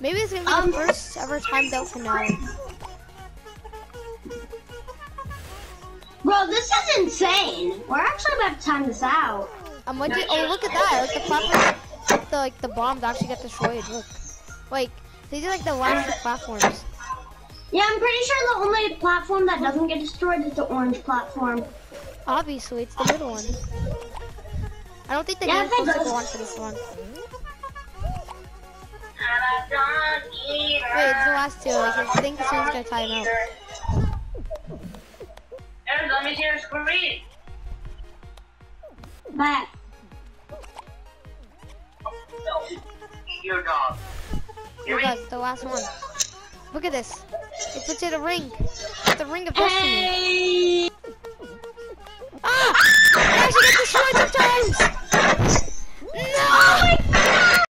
Maybe it's gonna be Um, the first ever time timed out finale. Bro, this is insane. We're actually about to time this out. I'm like, oh look at that! Like the platform, like the like the bombs actually got destroyed. Look, like these are like the last platforms. Yeah, I'm pretty sure the only platform that doesn't get destroyed is the orange platform. Obviously, it's the middle one. I don't think the Yeah, game's it supposed to go on for this one. Wait, it's the last two. Like, I think this one's gonna time out. Aaron, let me see your screen. But No, your dog. Here oh guys, the last one. Look at this. It puts you the ring. It's the ring of destiny. hey,